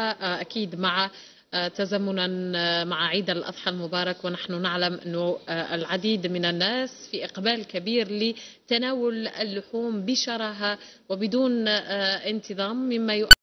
آه، أكيد مع آه، تزامنا آه، مع عيد الأضحى المبارك ونحن نعلم أنه العديد من الناس في إقبال كبير لتناول اللحوم بشراهة وبدون انتظام مما يؤثر